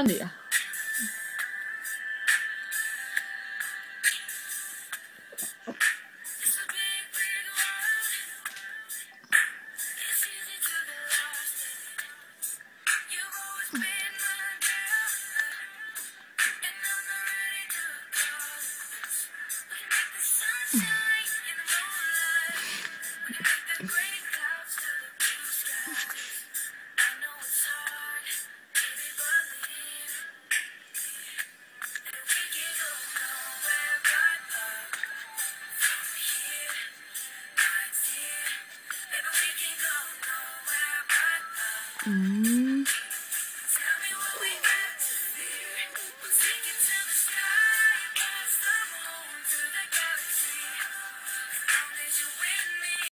那里啊。嗯。